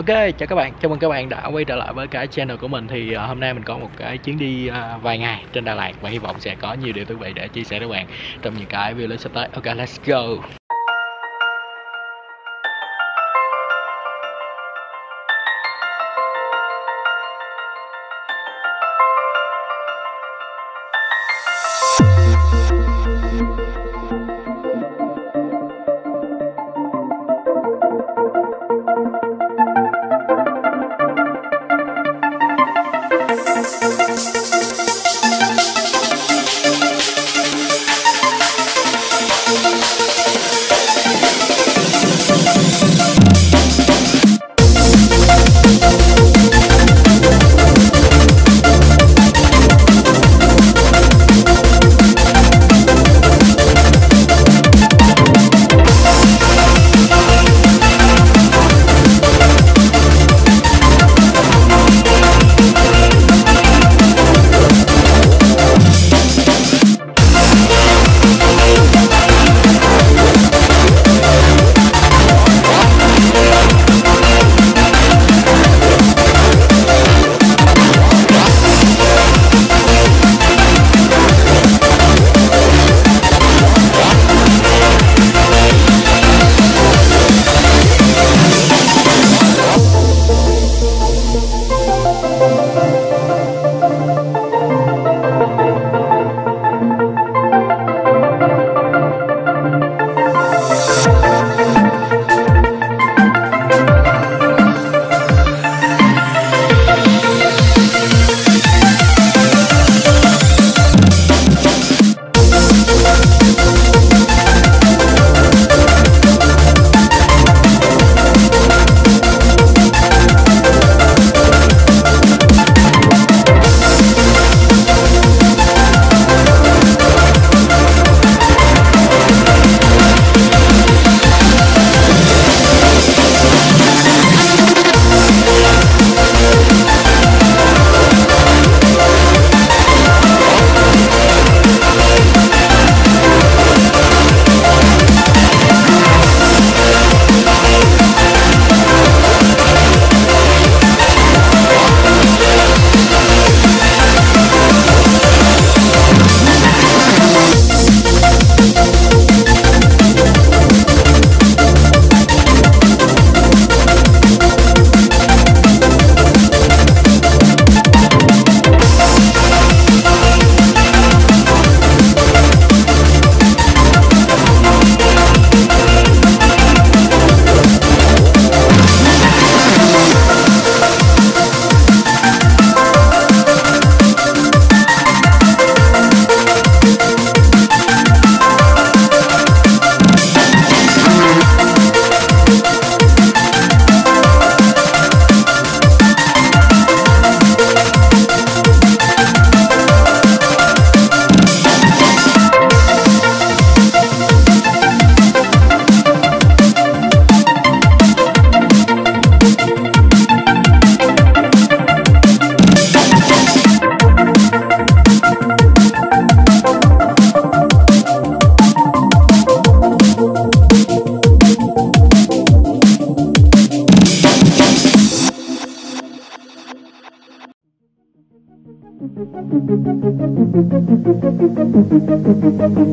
Ok, chào các bạn, chào mừng các bạn đã quay trở lại với cái channel của mình. Thì uh, hôm nay mình có một cái chuyến đi uh, vài ngày trên Đà Lạt Và hy vọng sẽ có nhiều điều thú vị để chia sẻ với các bạn trong những cái video sắp tới. Ok, let's go. Thank you.